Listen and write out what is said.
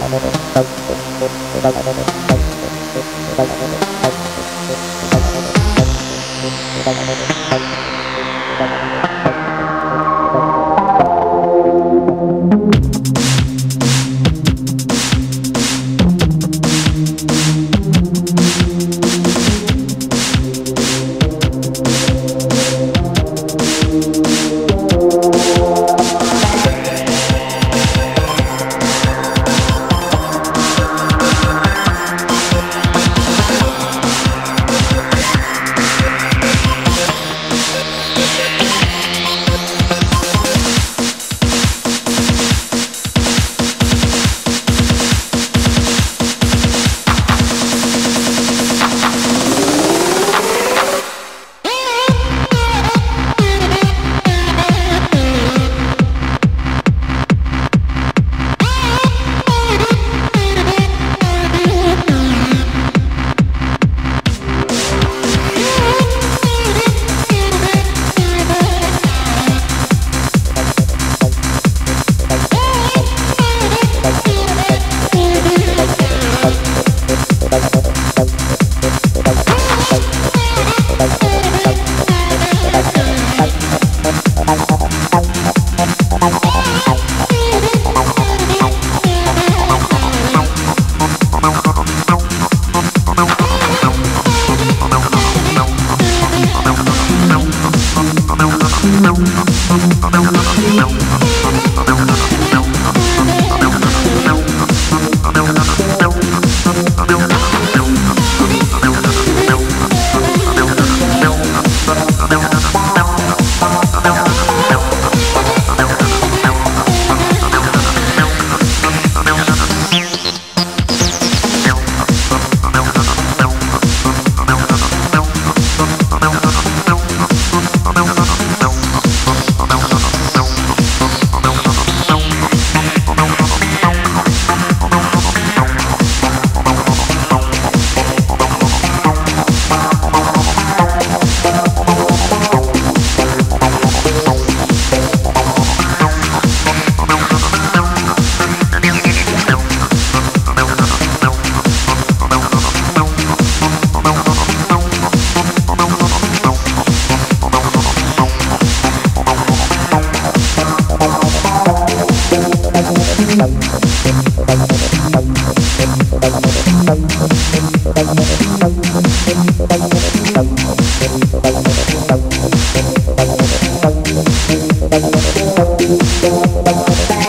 Bye.